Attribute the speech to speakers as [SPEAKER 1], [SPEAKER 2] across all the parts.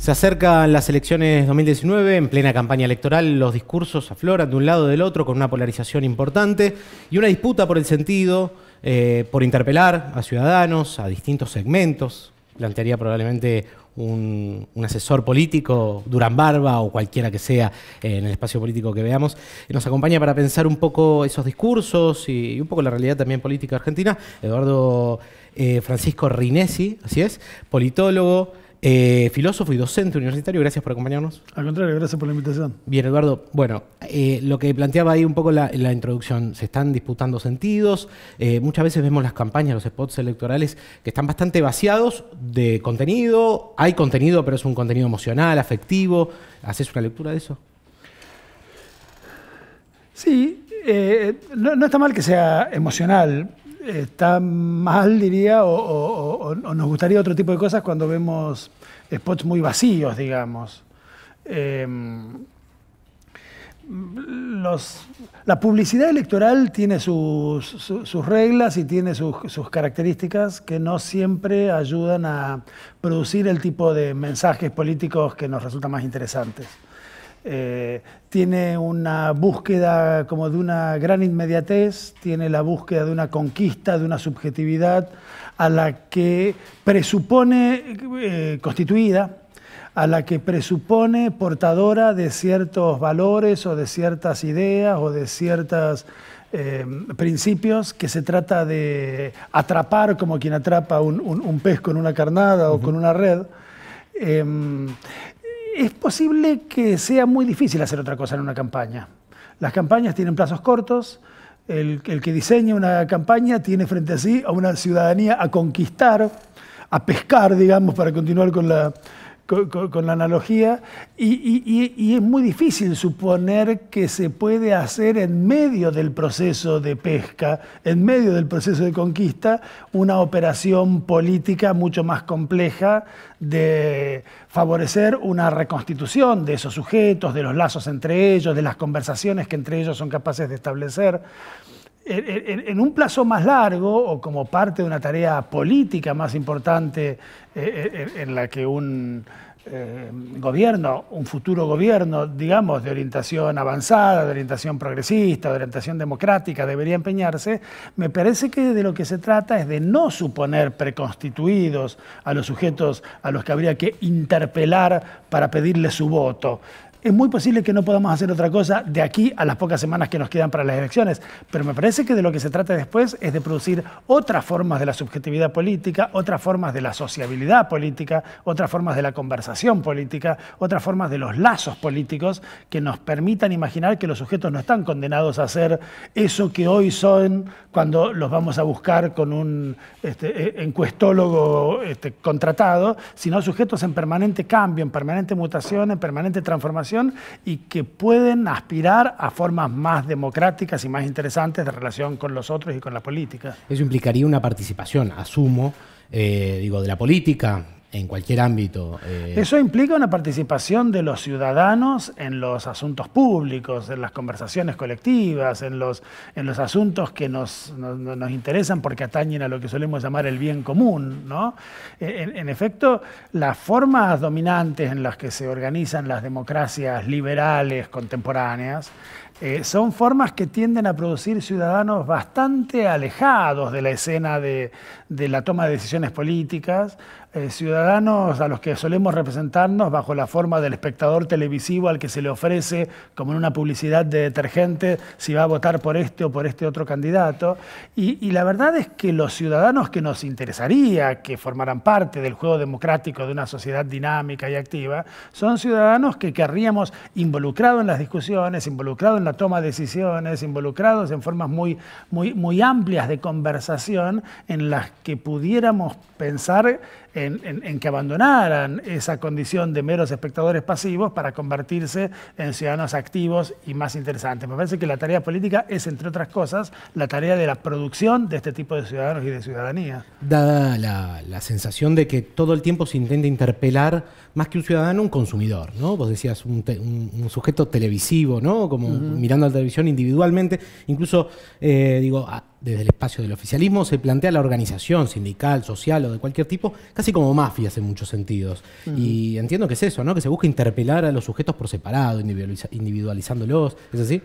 [SPEAKER 1] Se acercan las elecciones 2019, en plena campaña electoral los discursos afloran de un lado y del otro con una polarización importante y una disputa por el sentido, eh, por interpelar a ciudadanos, a distintos segmentos. Plantearía probablemente un, asesor político, Durán Barba o cualquiera que sea eh, en el espacio político que veamos, nos acompaña para pensar un poco esos discursos y, un poco la realidad también política argentina. Eduardo eh, Francisco Rinesi, así es, politólogo, eh, filósofo y docente universitario, gracias por acompañarnos.
[SPEAKER 2] Al contrario, gracias por la invitación.
[SPEAKER 1] Bien, Eduardo. Bueno, eh, lo que planteaba ahí un poco la, la introducción, se están disputando sentidos. Eh, muchas veces vemos las campañas, los spots electorales que están bastante vaciados de contenido. Hay contenido, pero es un contenido emocional, afectivo. ¿Haces una lectura de eso?
[SPEAKER 2] Sí, no está mal que sea emocional está mal, diría, o, nos gustaría otro tipo de cosas cuando vemos spots muy vacíos, digamos. Em, la publicidad electoral tiene sus, reglas y tiene sus, características que no siempre ayudan a producir el tipo de mensajes políticos que nos resultan más interesantes. Eh, tiene una búsqueda como de una gran inmediatez, tiene la búsqueda de una conquista, de una subjetividad a la que presupone eh, constituida, a la que presupone portadora de ciertos valores o de ciertas ideas o de ciertos eh, principios que se trata de atrapar como quien atrapa un, pez con una carnada o con una red. Es posible que sea muy difícil hacer otra cosa en una campaña. Las campañas tienen plazos cortos, el, que diseña una campaña tiene frente a sí a una ciudadanía a conquistar, a pescar, digamos, para continuar con la, con, la analogía, y, es muy difícil suponer que se puede hacer en medio del proceso de pesca, en medio del proceso de conquista, una operación política mucho más compleja de favorecer una reconstitución de esos sujetos, de los lazos entre ellos, de las conversaciones que entre ellos son capaces de establecer. En, un plazo más largo o como parte de una tarea política más importante eh, eh, en la que un eh, gobierno, un futuro gobierno, digamos, de orientación avanzada, de orientación progresista, de orientación democrática, debería empeñarse, me parece que de lo que se trata es de no suponer preconstituidos a los sujetos a los que habría que interpelar para pedirle su voto, es muy posible que no podamos hacer otra cosa de aquí a las pocas semanas que nos quedan para las elecciones, pero me parece que de lo que se trata después es de producir otras formas de la subjetividad política, otras formas de la sociabilidad política, otras formas de la conversación política, otras formas de los lazos políticos que nos permitan imaginar que los sujetos no están condenados a hacer eso que hoy son cuando los vamos a buscar con un este, e, encuestólogo este, contratado, sino sujetos en permanente cambio, en permanente mutación, en permanente transformación y que pueden aspirar a formas más democráticas y más interesantes de relación con los otros y con la política.
[SPEAKER 1] Eso implicaría una participación, asumo, eh, digo, de la política, en cualquier ámbito.
[SPEAKER 2] Eh. Eso implica una participación de los ciudadanos en los asuntos públicos, en las conversaciones colectivas, en los, en los asuntos que nos, nos, interesan porque atañen a lo que solemos llamar el bien común. ¿no? En, en, efecto, las formas dominantes en las que se organizan las democracias liberales contemporáneas eh, son formas que tienden a producir ciudadanos bastante alejados de la escena de, la toma de decisiones políticas, eh, ciudadanos a los que solemos representarnos bajo la forma del espectador televisivo al que se le ofrece, como en una publicidad de detergente, si va a votar por este o por este otro candidato. Y, la verdad es que los ciudadanos que nos interesaría que formaran parte del juego democrático de una sociedad dinámica y activa, son ciudadanos que querríamos involucrados en las discusiones, involucrados en la toma de decisiones, involucrados en formas muy, muy, muy amplias de conversación en las que pudiéramos pensar en, que abandonaran esa condición de meros espectadores pasivos para convertirse en ciudadanos activos y más interesantes. Me parece que la tarea política es, entre otras cosas, la tarea de la producción de este tipo de ciudadanos y de ciudadanía.
[SPEAKER 1] Dada la, sensación de que todo el tiempo se intenta interpelar más que un ciudadano, un consumidor, ¿no? Vos decías un, sujeto televisivo, ¿no? Como mirando a la televisión individualmente, incluso, eh, digo, desde el espacio del oficialismo se plantea la organización sindical, social o de cualquier tipo, casi como mafias en muchos sentidos. Y entiendo que es eso, ¿no? Que se busca interpelar a los sujetos por separado, individualizándolos. ¿Es así?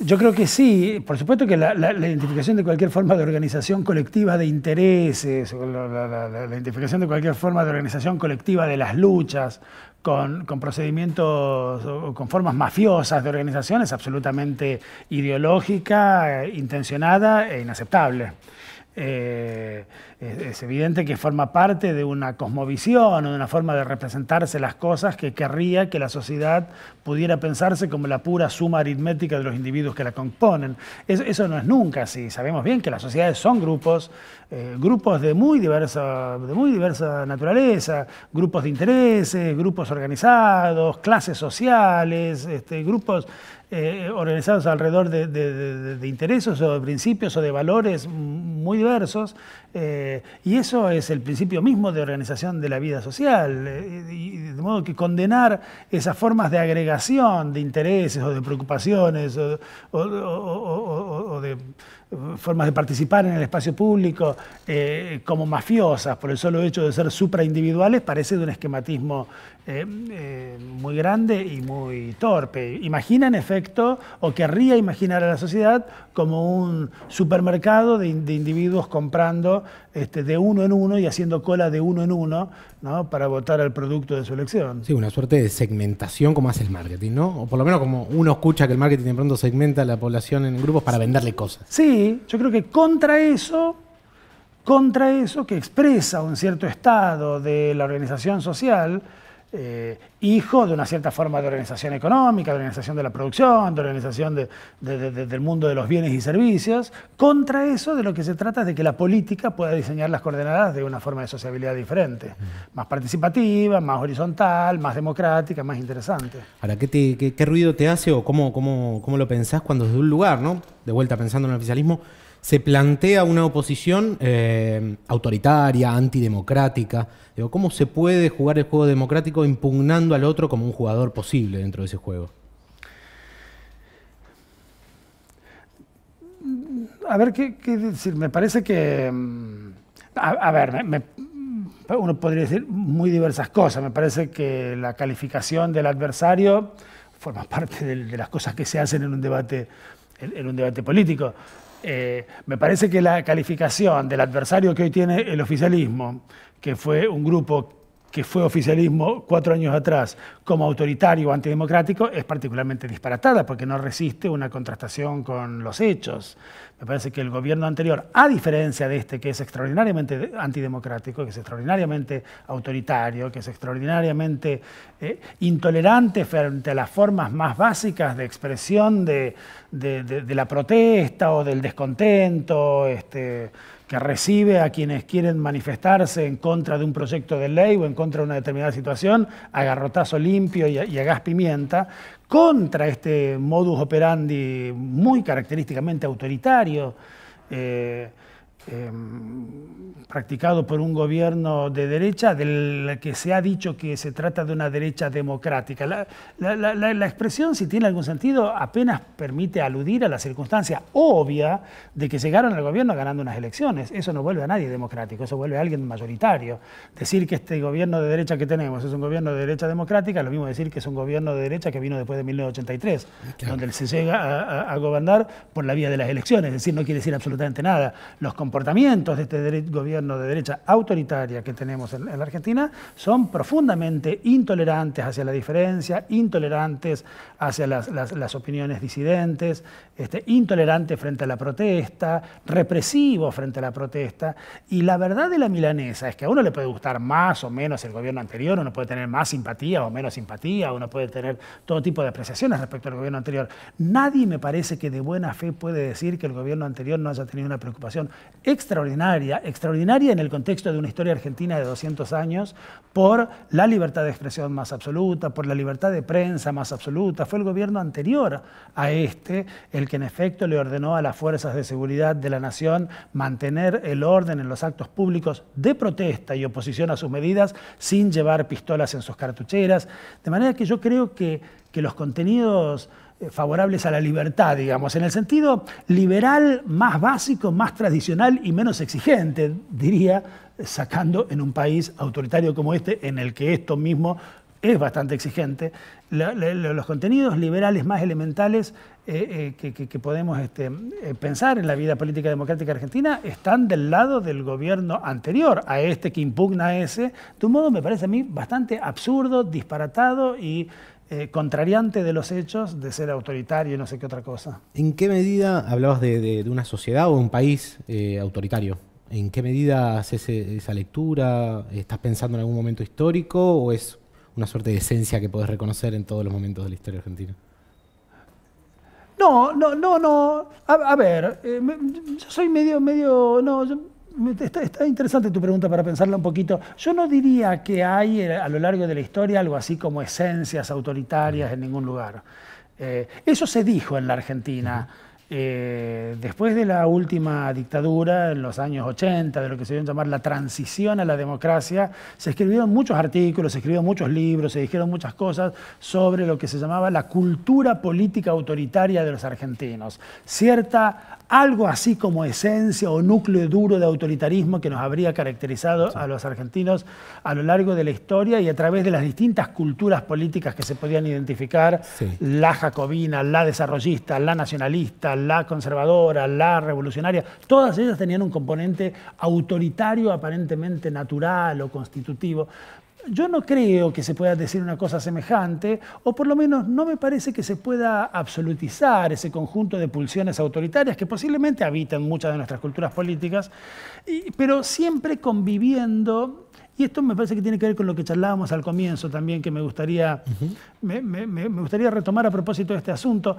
[SPEAKER 2] Yo creo que sí. Por supuesto que la, identificación de cualquier forma de organización colectiva de intereses, la, identificación de cualquier forma de organización colectiva de las luchas, con, procedimientos o con formas mafiosas de organización es absolutamente ideológica, intencionada e inaceptable. Eh, es, evidente que forma parte de una cosmovisión o de una forma de representarse las cosas que querría que la sociedad pudiera pensarse como la pura suma aritmética de los individuos que la componen. eso no es nunca así. Sabemos bien que las sociedades son grupos, eh, grupos de muy, diversa, de muy diversa naturaleza, grupos de intereses, grupos organizados, clases sociales, este, grupos eh, organizados alrededor de, intereses o de principios o de valores muy diversos, eh, y eso es el principio mismo de organización de la vida social, eh, de modo que condenar esas formas de agregación de intereses o de preocupaciones o de formas de participar en el espacio público eh, como mafiosas por el solo hecho de ser supraindividuales parece de un esquematismo muy grande y muy torpe. Imagina en efecto, o querría imaginar a la sociedad como un supermercado de, individuos comprando este, de uno en uno y haciendo cola de uno en uno ¿no? para votar al producto de su elección.
[SPEAKER 1] Sí, una suerte de segmentación como hace el marketing, ¿no? O por lo menos como uno escucha que el marketing de pronto segmenta a la población en grupos para venderle cosas.
[SPEAKER 2] Sí, yo creo que contra eso, contra eso que expresa un cierto estado de la organización social, eh, hijo de una cierta forma de organización económica, de organización de la producción, de organización del mundo de los bienes y servicios. Contra eso de lo que se trata es de que la política pueda diseñar las coordenadas de una forma de sociabilidad diferente, más participativa, más horizontal, más democrática, más interesante.
[SPEAKER 1] Ahora, ¿qué, qué, ruido te hace o cómo, cómo, cómo lo pensás cuando desde un lugar, ¿no? de vuelta pensando en el oficialismo, se plantea una oposición eh, autoritaria, antidemocrática. Digo, ¿Cómo se puede jugar el juego democrático impugnando al otro como un jugador posible dentro de ese juego?
[SPEAKER 2] A ver, ¿qué, decir? Me parece que... Mm, a, ver, uno podría decir muy diversas cosas. Me parece que la calificación del adversario forma parte de, las cosas que se hacen en un debate, en un debate político. Eh, me parece que la calificación del adversario que hoy tiene el oficialismo, que fue un grupo que fue oficialismo cuatro años atrás como autoritario o antidemocrático, es particularmente disparatada porque no resiste una contrastación con los hechos. Me parece que el gobierno anterior, a diferencia de este que es extraordinariamente antidemocrático, que es extraordinariamente autoritario, que es extraordinariamente eh, intolerante frente a las formas más básicas de expresión de, la protesta o del descontento, este, que recibe a quienes quieren manifestarse en contra de un proyecto de ley o en contra de una determinada situación a garrotazo limpio y a, gas pimienta, contra este modus operandi muy característicamente autoritario. Eh, Em, practicado por un gobierno de derecha del que se ha dicho que se trata de una derecha democrática. La, expresión, si tiene algún sentido, apenas permite aludir a la circunstancia obvia de que llegaron al gobierno ganando unas elecciones. Eso no vuelve a nadie democrático, eso vuelve a alguien mayoritario. Decir que este gobierno de derecha que tenemos es un gobierno de derecha democrática, lo mismo decir que es un gobierno de derecha que vino después de 1983, donde se llega a, gobernar por la vía de las elecciones, es decir, no quiere decir absolutamente nada. Los comportamientos de este gobierno de derecha autoritaria que tenemos en, la Argentina son profundamente intolerantes hacia la diferencia, intolerantes hacia las, opiniones disidentes, este, intolerantes frente a la protesta, represivos frente a la protesta. Y la verdad de la milanesa es que a uno le puede gustar más o menos el gobierno anterior, uno puede tener más simpatía o menos simpatía, uno puede tener todo tipo de apreciaciones respecto al gobierno anterior. Nadie me parece que de buena fe puede decir que el gobierno anterior no haya tenido una preocupación extraordinaria, extraordinaria en el contexto de una historia argentina de 200 años, por la libertad de expresión más absoluta, por la libertad de prensa más absoluta. Fue el gobierno anterior a este el que en efecto le ordenó a las fuerzas de seguridad de la nación mantener el orden en los actos públicos de protesta y oposición a sus medidas sin llevar pistolas en sus cartucheras. De manera que yo creo que, que los contenidos favorables a la libertad, digamos, en el sentido liberal más básico, más tradicional y menos exigente, diría, sacando en un país autoritario como este, en el que esto mismo es bastante exigente, los contenidos liberales más elementales eh, eh, que, podemos este, pensar en la vida política democrática argentina están del lado del gobierno anterior a este que impugna ese, de un modo me parece a mí bastante absurdo, disparatado y eh, contrariante de los hechos de ser autoritario y no sé qué otra cosa.
[SPEAKER 1] ¿En qué medida hablabas de, una sociedad o un país eh, autoritario? ¿En qué medida haces e, esa lectura? ¿Estás pensando en algún momento histórico o es una suerte de esencia que podés reconocer en todos los momentos de la historia argentina?
[SPEAKER 2] No, no, no, no. A, ver, eh, yo soy medio, medio, no, Está, interesante tu pregunta para pensarla un poquito. Yo no diría que hay eh, a lo largo de la historia algo así como esencias autoritarias en ningún lugar. Eh, eso se dijo en la Argentina. Eh, después de la última dictadura, en los años 80, de lo que se dio llamar la transición a la democracia, se escribieron muchos artículos, se escribieron muchos libros, se dijeron muchas cosas sobre lo que se llamaba la cultura política autoritaria de los argentinos. Cierta, algo así como esencia o núcleo duro de autoritarismo que nos habría caracterizado a los argentinos a lo largo de la historia y a través de las distintas culturas políticas que se podían identificar, la jacobina, la desarrollista, la nacionalista, la conservadora, la revolucionaria, todas ellas tenían un componente autoritario aparentemente natural o constitutivo. Yo no creo que se pueda decir una cosa semejante, o por lo menos no me parece que se pueda absolutizar ese conjunto de pulsiones autoritarias que posiblemente habitan muchas de nuestras culturas políticas, pero siempre conviviendo y esto me parece que tiene que ver con lo que charlábamos al comienzo también, que me gustaría, me, gustaría retomar a propósito de este asunto.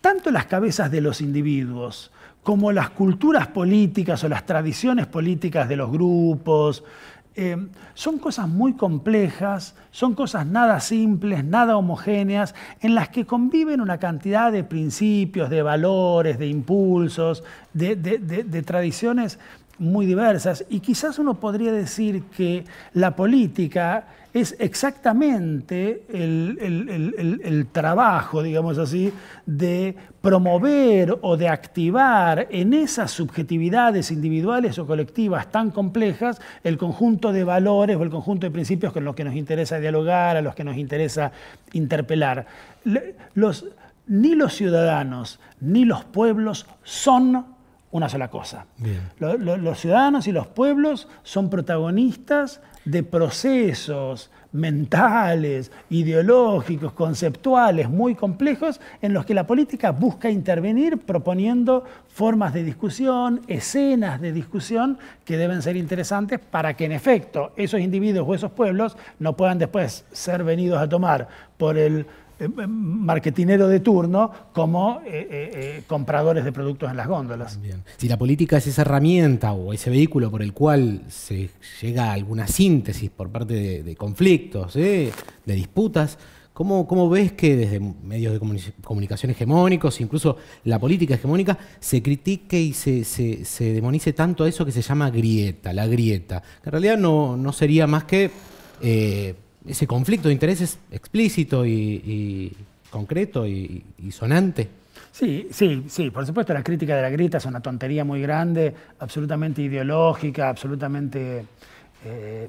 [SPEAKER 2] Tanto las cabezas de los individuos como las culturas políticas o las tradiciones políticas de los grupos, eh, son cosas muy complejas, son cosas nada simples, nada homogéneas, en las que conviven una cantidad de principios, de valores, de impulsos, de tradiciones muy diversas. Y quizás uno podría decir que la política es exactamente el, trabajo, digamos así, de promover o de activar en esas subjetividades individuales o colectivas tan complejas el conjunto de valores o el conjunto de principios con los que nos interesa dialogar, a los que nos interesa interpelar. Los, ni los ciudadanos ni los pueblos son una sola cosa. Los, ciudadanos y los pueblos son protagonistas de procesos mentales, ideológicos, conceptuales muy complejos en los que la política busca intervenir proponiendo formas de discusión, escenas de discusión que deben ser interesantes para que en efecto esos individuos o esos pueblos no puedan después ser venidos a tomar por el marketinero de turno como eh, compradores de productos en las góndolas.
[SPEAKER 1] Si la política es esa herramienta o ese vehículo por el cual se llega a alguna síntesis por parte de, conflictos, de disputas, ¿cómo, ¿cómo, ves que desde medios de comunicación hegemónicos, incluso la política hegemónica, se critique y se, demonice tanto a eso que se llama grieta, la grieta? Que en realidad no sería más que ese conflicto de intereses explícito y, concreto y, sonante.
[SPEAKER 2] Sí, sí, sí, por supuesto la crítica de la grieta es una tontería muy grande, absolutamente ideológica, absolutamente eh,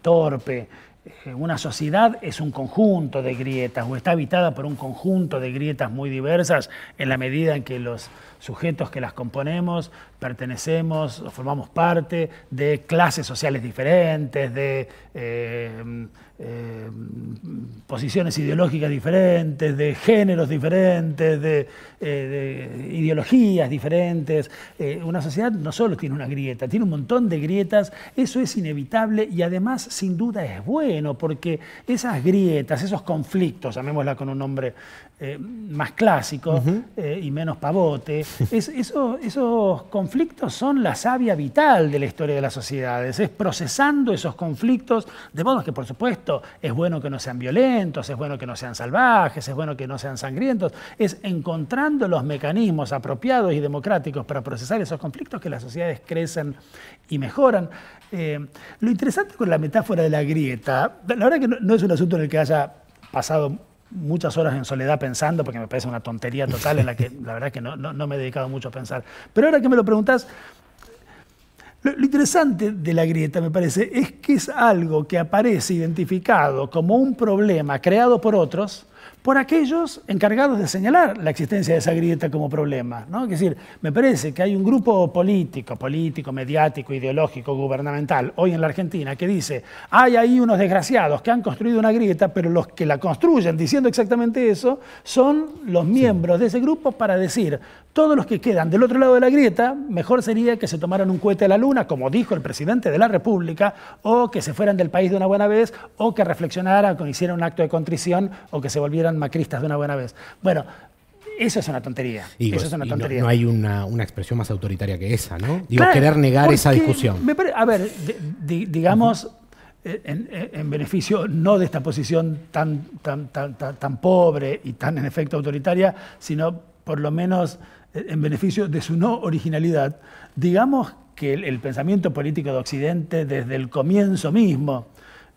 [SPEAKER 2] torpe. Eh, una sociedad es un conjunto de grietas o está habitada por un conjunto de grietas muy diversas en la medida en que los sujetos que las componemos pertenecemos o formamos parte de clases sociales diferentes, de eh, eh, posiciones ideológicas diferentes, de géneros diferentes, de, eh, ideologías diferentes. una sociedad no solo tiene una grieta, tiene un montón de grietas, eso es inevitable y además sin duda es bueno porque esas grietas, esos conflictos, llamémosla con un nombre más clásico y menos pavote, esos conflictos son la savia vital de la historia de las sociedades, es procesando esos conflictos, de modo que por supuesto es bueno que no sean violentos, es bueno que no sean salvajes, es bueno que no sean sangrientos, es encontrando los mecanismos apropiados y democráticos para procesar esos conflictos que las sociedades crecen y mejoran. Eh, lo interesante con la metáfora de la grieta, la verdad que no, no es un asunto en el que haya pasado muchas horas en soledad pensando, porque me parece una tontería total en la que la verdad que no, no, me he dedicado mucho a pensar. Pero ahora que me lo preguntas, lo, lo, interesante de la grieta, me parece, es que es algo que aparece identificado como un problema creado por otros, por aquellos encargados de señalar la existencia de esa grieta como problema. ¿no? Es decir, me parece que hay un grupo político, político, mediático, ideológico, gubernamental, hoy en la Argentina, que dice, hay ahí unos desgraciados que han construido una grieta, pero los que la construyen diciendo exactamente eso son los miembros de ese grupo para decir, todos los que quedan del otro lado de la grieta, mejor sería que se tomaran un cohete a la luna, como dijo el presidente de la República, o que se fueran del país de una buena vez, o que reflexionaran, que hicieran un acto de contrición, o que se volvieran macristas de una buena vez. Bueno, eso es una tontería. eso es una tontería.
[SPEAKER 1] No, hay una, expresión más autoritaria que esa, ¿no? Digo, querer negar esa discusión.
[SPEAKER 2] a ver, digamos, en, beneficio no de esta posición tan, tan, tan, tan, pobre y tan en efecto autoritaria, sino por lo menos en beneficio de su no originalidad, digamos que el, pensamiento político de Occidente desde el comienzo mismo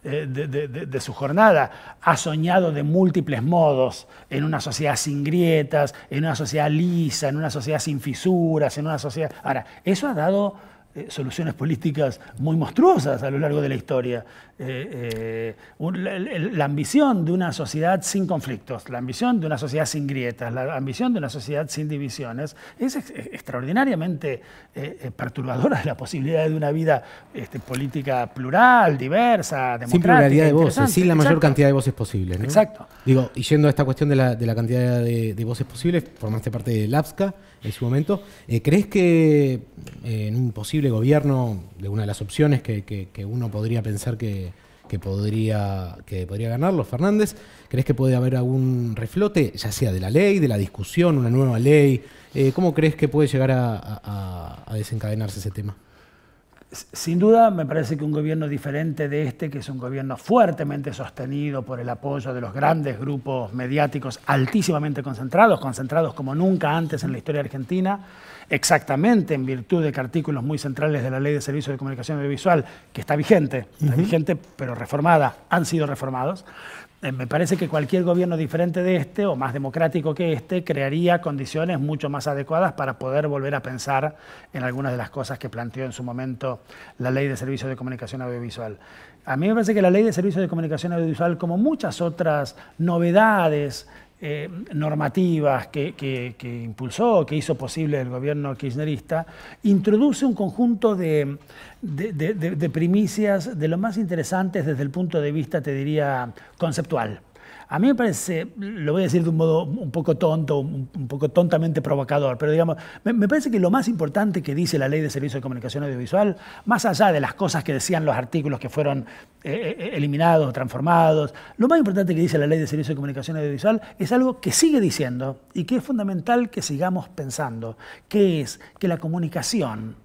[SPEAKER 2] eh, de, su jornada. Ha soñado de múltiples modos en una sociedad sin grietas, en una sociedad lisa, en una sociedad sin fisuras, en una sociedad... Ahora, eso ha dado eh, soluciones políticas muy monstruosas a lo largo de la historia. Eh, eh, la, ambición de una sociedad sin conflictos, la ambición de una sociedad sin grietas, la ambición de una sociedad sin divisiones, es extraordinariamente perturbadora la posibilidad de una vida este, política plural, diversa, democrática.
[SPEAKER 1] Sin pluralidad de voces, sin la mayor cantidad de voces posibles.
[SPEAKER 2] Exacto.
[SPEAKER 1] Digo, y yendo a esta cuestión de la, cantidad de, voces posibles, formaste parte del APSCA en su momento, ¿crees que en un posible gobierno, de una de las opciones que, uno podría pensar que, podría, que podría ganarlo, Fernández, ¿crees que puede haber algún reflote, ya sea de la ley, de la discusión, una nueva ley? Eh, ¿Cómo crees que puede llegar a, desencadenarse ese tema?
[SPEAKER 2] Sin duda, me parece que un gobierno diferente de este, que es un gobierno fuertemente sostenido por el apoyo de los grandes grupos mediáticos altísimamente concentrados, concentrados como nunca antes en la historia argentina, exactamente en virtud de que artículos muy centrales de la Ley de Servicios de Comunicación Audiovisual, que está vigente, está vigente pero reformada, han sido reformados. Eh, me parece que cualquier gobierno diferente de este o más democrático que este crearía condiciones mucho más adecuadas para poder volver a pensar en algunas de las cosas que planteó en su momento la Ley de Servicios de Comunicación Audiovisual. A mí me parece que la Ley de Servicios de Comunicación Audiovisual, como muchas otras novedades eh, normativas que, impulsó, que hizo posible el gobierno kirchnerista, introduce un conjunto de, de primicias de lo más interesantes desde el punto de vista, te diría, conceptual. A mí me parece, lo voy a decir de un modo un poco tonto, un, poco tontamente provocador, pero digamos, me, parece que lo más importante que dice la ley de servicio de comunicación audiovisual, más allá de las cosas que decían los artículos que fueron eh, eh, eliminados o transformados, lo más importante que dice la ley de servicio de comunicación audiovisual es algo que sigue diciendo y que es fundamental que sigamos pensando, que es que la comunicación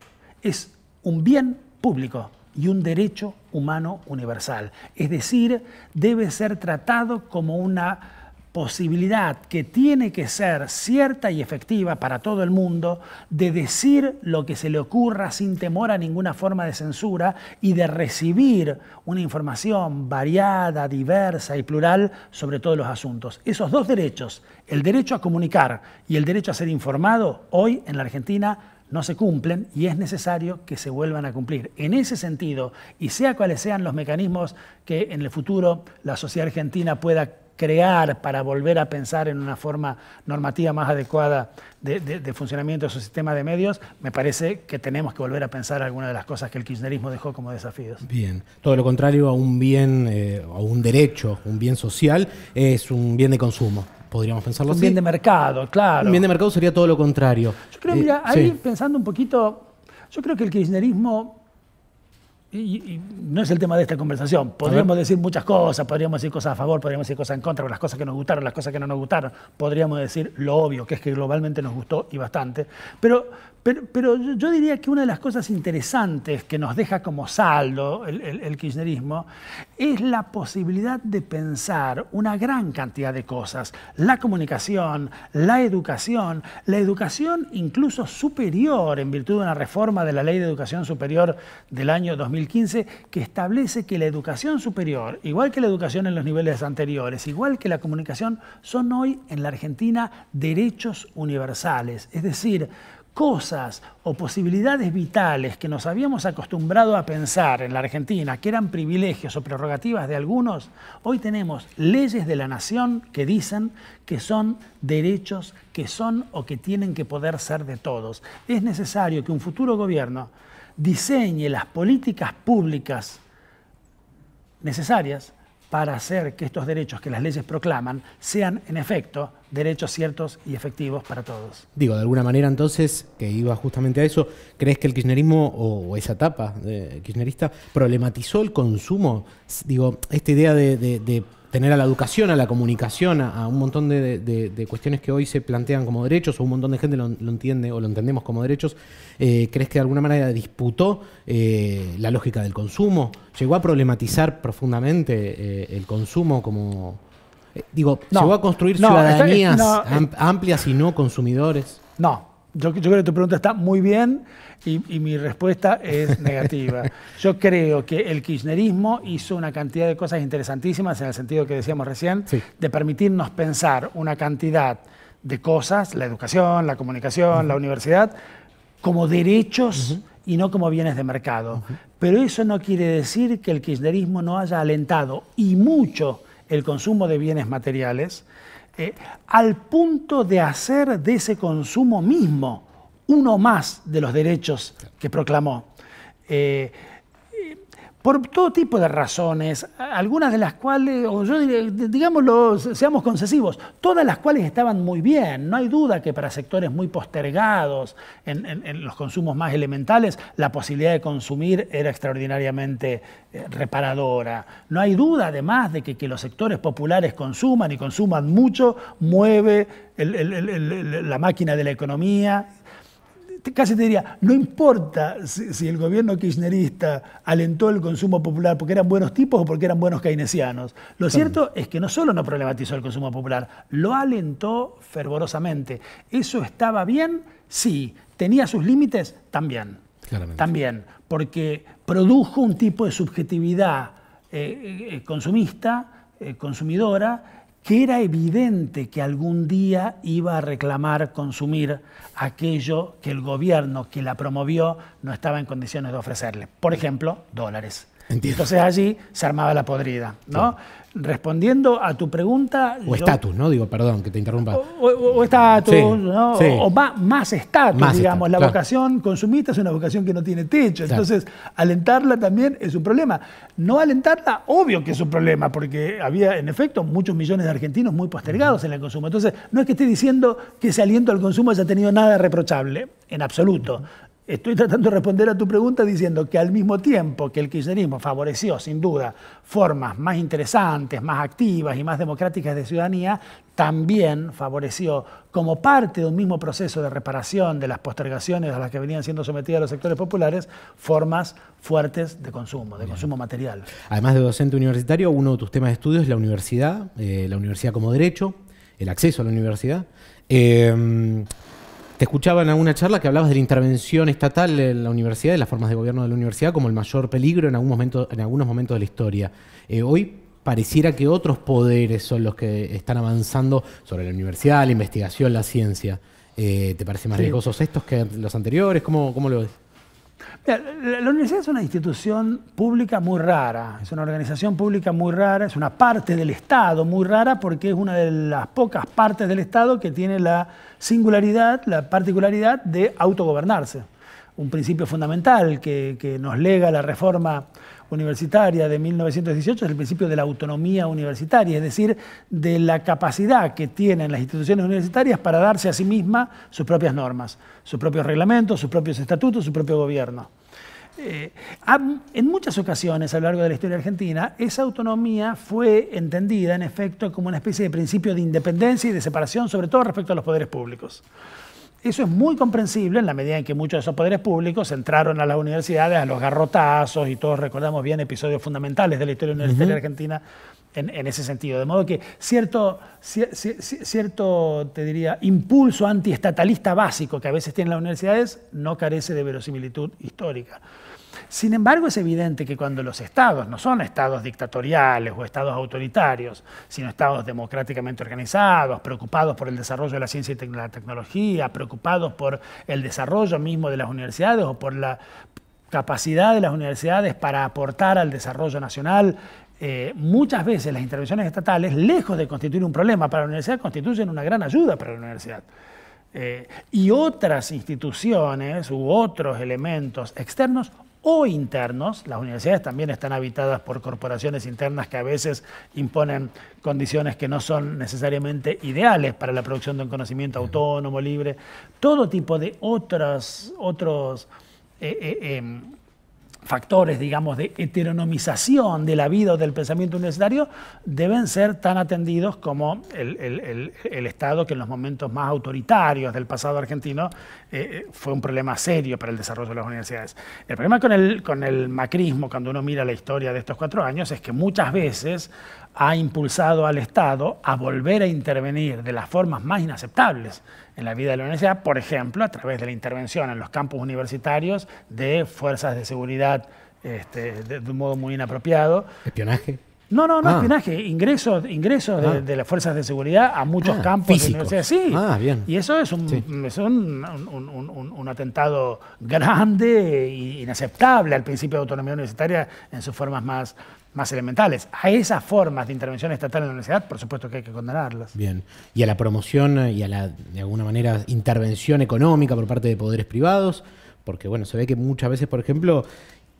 [SPEAKER 2] es un bien público y un derecho humano universal. Es decir, debe ser tratado como una posibilidad que tiene que ser cierta y efectiva para todo el mundo de decir lo que se le ocurra sin temor a ninguna forma de censura y de recibir una información variada, diversa y plural sobre todos los asuntos. Esos dos derechos, el derecho a comunicar y el derecho a ser informado, hoy en la Argentina no se cumplen y es necesario que se vuelvan a cumplir. En ese sentido, y sea cuales sean los mecanismos que en el futuro la sociedad argentina pueda crear para volver a pensar en una forma normativa más adecuada de, funcionamiento de su sistema de medios, me parece que tenemos que volver a pensar algunas de las cosas que el kirchnerismo dejó como desafíos.
[SPEAKER 1] Bien, todo lo contrario a un bien, eh, a un derecho, un bien social, es un bien de consumo podríamos pensarlo
[SPEAKER 2] un así. Un bien de mercado, claro.
[SPEAKER 1] Un bien de mercado sería todo lo contrario.
[SPEAKER 2] Yo creo, mira, eh, ahí pensando un poquito, yo creo que el kirchnerismo, y, no es el tema de esta conversación, podríamos decir muchas cosas, podríamos decir cosas a favor, podríamos decir cosas en contra, las cosas que nos gustaron, las cosas que no nos gustaron, podríamos decir lo obvio, que es que globalmente nos gustó y bastante, pero, Pero, yo diría que una de las cosas interesantes que nos deja como saldo el, kirchnerismo es la posibilidad de pensar una gran cantidad de cosas. La comunicación, la educación, la educación incluso superior en virtud de una reforma de la Ley de Educación Superior del año 2015 que establece que la educación superior, igual que la educación en los niveles anteriores, igual que la comunicación, son hoy en la Argentina derechos universales. Es decir, cosas o posibilidades vitales que nos habíamos acostumbrado a pensar en la Argentina, que eran privilegios o prerrogativas de algunos, hoy tenemos leyes de la nación que dicen que son derechos que son o que tienen que poder ser de todos. Es necesario que un futuro gobierno diseñe las políticas públicas necesarias para hacer que estos derechos que las leyes proclaman sean, en efecto, derechos ciertos y efectivos para todos.
[SPEAKER 1] Digo, de alguna manera entonces, que iba justamente a eso, ¿crees que el kirchnerismo o, esa etapa de kirchnerista problematizó el consumo? Digo, esta idea de tener a la educación, a la comunicación, a, un montón de, cuestiones que hoy se plantean como derechos, o un montón de gente lo, entiende o lo entendemos como derechos, eh, ¿crees que de alguna manera disputó eh, la lógica del consumo? ¿Llegó a problematizar profundamente eh, el consumo como... digo, ¿llegó a construir ciudadanías amplias y no consumidores?
[SPEAKER 2] No, yo, yo creo que tu pregunta está muy bien y, mi respuesta es negativa. Yo creo que el kirchnerismo hizo una cantidad de cosas interesantísimas en el sentido que decíamos recién, de permitirnos pensar una cantidad de cosas, la educación, la comunicación, la universidad, como derechos y no como bienes de mercado. Pero eso no quiere decir que el kirchnerismo no haya alentado y mucho el consumo de bienes materiales, eh, al punto de hacer de ese consumo mismo uno más de los derechos que proclamó. Eh, por todo tipo de razones, algunas de las cuales, o yo digámoslo, seamos concesivos, todas las cuales estaban muy bien. No hay duda que para sectores muy postergados, en, los consumos más elementales, la posibilidad de consumir era extraordinariamente eh, reparadora. No hay duda, además, de que los sectores populares consuman y consuman mucho, mueve la máquina de la economía casi te diría, no importa si, el gobierno kirchnerista alentó el consumo popular porque eran buenos tipos o porque eran buenos keynesianos. Lo cierto es que no solo no problematizó el consumo popular, lo alentó fervorosamente. ¿Eso estaba bien? Sí. ¿Tenía sus límites? También. También, porque produjo un tipo de subjetividad eh, eh, consumista, eh, consumidora, que era evidente que algún día iba a reclamar consumir aquello que el gobierno que la promovió no estaba en condiciones de ofrecerle. Por ejemplo, dólares. Entonces allí se armaba la podrida, ¿no? Respondiendo a tu pregunta...
[SPEAKER 1] O estatus, ¿no? Digo, perdón que te interrumpa.
[SPEAKER 2] O estatus, ¿no? O, más estatus, digamos. la vocación consumista es una vocación que no tiene techo. Entonces, alentarla también es un problema. No alentarla, obvio que es un problema, porque había, en efecto, muchos millones de argentinos muy postergados en el consumo. Entonces, no es que esté diciendo que ese aliento al consumo haya tenido nada reprochable, en absoluto. Estoy tratando de responder a tu pregunta diciendo que al mismo tiempo que el kirchnerismo favoreció, sin duda, formas más interesantes, más activas y más democráticas de ciudadanía, también favoreció, como parte de un mismo proceso de reparación de las postergaciones a las que venían siendo sometidas los sectores populares, formas fuertes de consumo, de consumo material.
[SPEAKER 1] Además de docente universitario, uno de tus temas de estudio es la universidad, eh, la universidad como derecho, el acceso a la universidad. Eh, te escuchaba en alguna charla que hablabas de la intervención estatal en la universidad, de las formas de gobierno de la universidad, como el mayor peligro en, algún momento, en algunos momentos de la historia. Eh, hoy pareciera que otros poderes son los que están avanzando sobre la universidad, la investigación, la ciencia. Eh, ¿Te parece más riesgosos estos que los anteriores? ¿Cómo, cómo lo ves?
[SPEAKER 2] La, universidad es una institución pública muy rara, es una organización pública muy rara, es una parte del Estado muy rara porque es una de las pocas partes del Estado que tiene la singularidad, la particularidad de autogobernarse. Un principio fundamental que, nos lega la reforma universitaria de 1918 es el principio de la autonomía universitaria, es decir, de la capacidad que tienen las instituciones universitarias para darse a sí mismas sus propias normas, sus propios reglamentos, sus propios estatutos, su propio gobierno. Eh, en muchas ocasiones a lo largo de la historia argentina, esa autonomía fue entendida en efecto como una especie de principio de independencia y de separación, sobre todo respecto a los poderes públicos. Eso es muy comprensible en la medida en que muchos de esos poderes públicos entraron a las universidades a los garrotazos y todos recordamos bien episodios fundamentales de la historia universitaria argentina en, ese sentido. De modo que cierto, cierto, te diría, impulso antiestatalista básico que a veces tienen las universidades no carece de verosimilitud histórica. Sin embargo, es evidente que cuando los estados no son estados dictatoriales o estados autoritarios, sino estados democráticamente organizados, preocupados por el desarrollo de la ciencia y la tecnología, preocupados por el desarrollo mismo de las universidades o por la capacidad de las universidades para aportar al desarrollo nacional, eh, muchas veces las intervenciones estatales, lejos de constituir un problema para la universidad, constituyen una gran ayuda para la universidad. Eh, y otras instituciones u otros elementos externos o internos. Las universidades también están habitadas por corporaciones internas que a veces imponen condiciones que no son necesariamente ideales para la producción de un conocimiento autónomo, libre. Todo tipo de otros, otros eh, eh, em, factores, digamos, de heteronomización de la vida o del pensamiento universitario deben ser tan atendidos como el, Estado que en los momentos más autoritarios del pasado argentino eh, fue un problema serio para el desarrollo de las universidades. El problema con el macrismo, cuando uno mira la historia de estos cuatro años, es que muchas veces ha impulsado al Estado a volver a intervenir de las formas más inaceptables en la vida de la universidad, por ejemplo, a través de la intervención en los campus universitarios de fuerzas de seguridad este, de, un modo muy inapropiado.
[SPEAKER 1] ¿Espionaje?
[SPEAKER 2] No, no, no ah. espionaje, ingresos, ingresos ah. de, las fuerzas de seguridad a muchos ah, campos
[SPEAKER 1] de universidad.
[SPEAKER 2] Sí.
[SPEAKER 1] Ah, bien.
[SPEAKER 2] Y eso es un, es un, un, atentado grande e inaceptable al principio de autonomía universitaria en sus formas más, más elementales. A esas formas de intervención estatal en la universidad, por supuesto que hay que condenarlas.
[SPEAKER 1] Bien. Y a la promoción y a la, de alguna manera, intervención económica por parte de poderes privados, porque bueno, se ve que muchas veces, por ejemplo,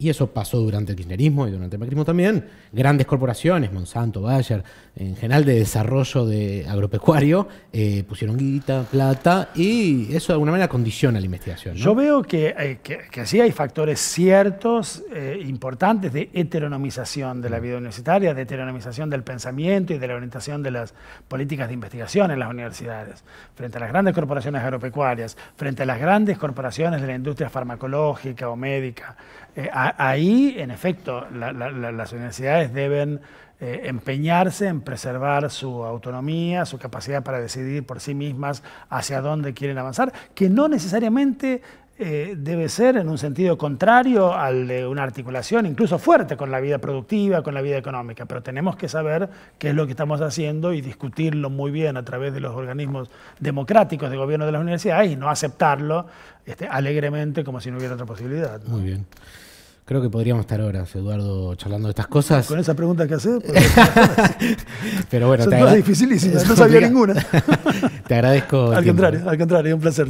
[SPEAKER 1] y eso pasó durante el kirchnerismo y durante el macrismo también. Grandes corporaciones, Monsanto, Bayer, en general de desarrollo de agropecuario, eh, pusieron guita, plata, y eso de alguna manera condiciona la investigación.
[SPEAKER 2] Yo veo que, eh, sí hay factores ciertos, eh, importantes de heteronomización de la vida universitaria, de heteronomización del pensamiento y de la orientación de las políticas de investigación en las universidades, frente a las grandes corporaciones agropecuarias, frente a las grandes corporaciones de la industria farmacológica o médica ahí, en efecto, las universidades deben eh, empeñarse en preservar su autonomía, su capacidad para decidir por sí mismas hacia dónde quieren avanzar, que no necesariamente eh, debe ser en un sentido contrario al de una articulación incluso fuerte con la vida productiva, con la vida económica, pero tenemos que saber qué es lo que estamos haciendo y discutirlo muy bien a través de los organismos democráticos de gobierno de las universidades y no aceptarlo este, alegremente como si no hubiera otra posibilidad.
[SPEAKER 1] Muy bien. Creo que podríamos estar horas, Eduardo, charlando de estas cosas.
[SPEAKER 2] Con esa pregunta que haces.
[SPEAKER 1] Pero bueno,
[SPEAKER 2] Son te todas dificilísimas, no sabía ninguna.
[SPEAKER 1] te agradezco.
[SPEAKER 2] Al contrario, al contrario, un placer.